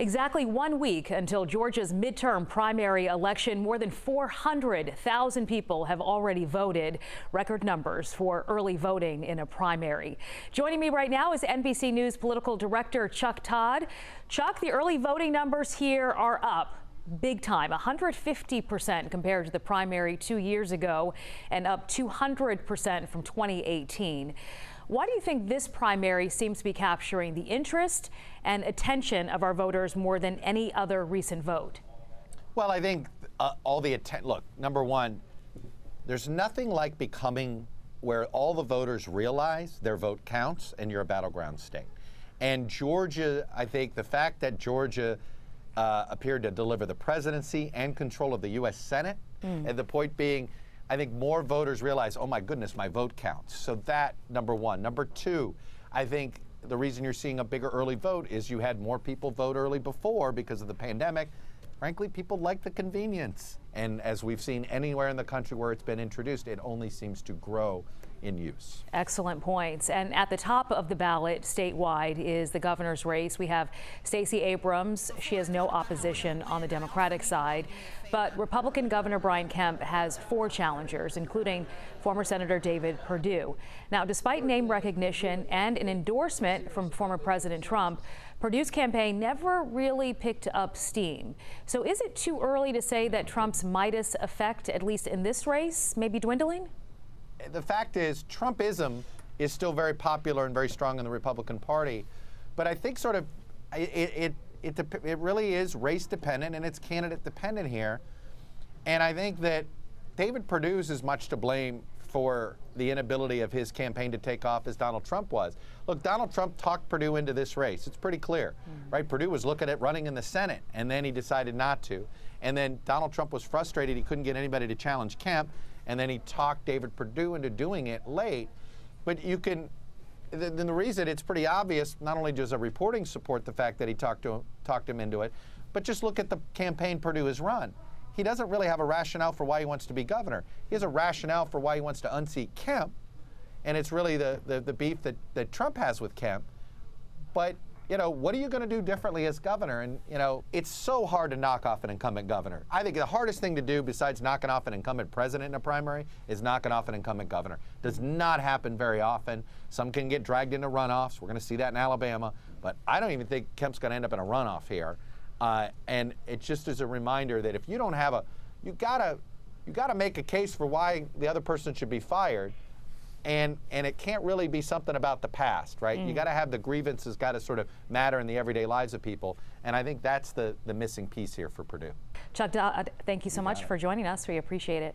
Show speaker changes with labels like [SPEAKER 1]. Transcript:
[SPEAKER 1] Exactly one week until Georgia's midterm primary election, more than 400,000 people have already voted. Record numbers for early voting in a primary. Joining me right now is NBC News political director Chuck Todd. Chuck, the early voting numbers here are up big time 150% compared to the primary two years ago and up 200% from 2018. Why do you think this primary seems to be capturing the interest and attention of our voters more than any other recent vote?
[SPEAKER 2] Well, I think uh, all the attention. Look, number one, there's nothing like becoming where all the voters realize their vote counts and you're a battleground state. And Georgia, I think the fact that Georgia uh, appeared to deliver the presidency and control of the U.S. Senate, mm. and the point being, I think more voters realize, oh my goodness, my vote counts. So that, number one. Number two, I think the reason you're seeing a bigger early vote is you had more people vote early before because of the pandemic. Frankly, people like the convenience. And as we've seen anywhere in the country where it's been introduced, it only seems to grow in use.
[SPEAKER 1] Excellent points. And at the top of the ballot statewide is the governor's race. We have Stacey Abrams. She has no opposition on the Democratic side. But Republican Governor Brian Kemp has four challengers, including former Senator David Perdue. Now, despite name recognition and an endorsement from former President Trump, Perdue's campaign never really picked up steam. So is it too early to say that Trump's Midas effect, at least in this race, may be dwindling?
[SPEAKER 2] The fact is, Trumpism is still very popular and very strong in the Republican Party. But I think sort of it, it it, it really is race dependent and it's candidate dependent here. And I think that David Perdue's is much to blame for the inability of his campaign to take off as Donald Trump was. Look, Donald Trump talked Perdue into this race. It's pretty clear, mm. right? Perdue was looking at running in the Senate, and then he decided not to. And then Donald Trump was frustrated he couldn't get anybody to challenge Kemp, and then he talked David Perdue into doing it late. But you can then the reason it's pretty obvious, not only does a reporting support the fact that he talked to him, talked him into it, but just look at the campaign Perdue has run. He doesn't really have a rationale for why he wants to be governor. He has a rationale for why he wants to unseat Kemp, and it's really the, the, the beef that, that Trump has with Kemp. But you know, what are you going to do differently as governor? And, you know, it's so hard to knock off an incumbent governor. I think the hardest thing to do besides knocking off an incumbent president in a primary is knocking off an incumbent governor. Does not happen very often. Some can get dragged into runoffs. We're going to see that in Alabama. But I don't even think Kemp's going to end up in a runoff here. Uh, and it just is a reminder that if you don't have a, you gotta, you gotta make a case for why the other person should be fired and and it can't really be something about the past, right? Mm. You got to have the grievances got to sort of matter in the everyday lives of people, and I think that's the the missing piece here for Perdue.
[SPEAKER 1] Chuck, Todd, thank you so you much for joining us. We appreciate it.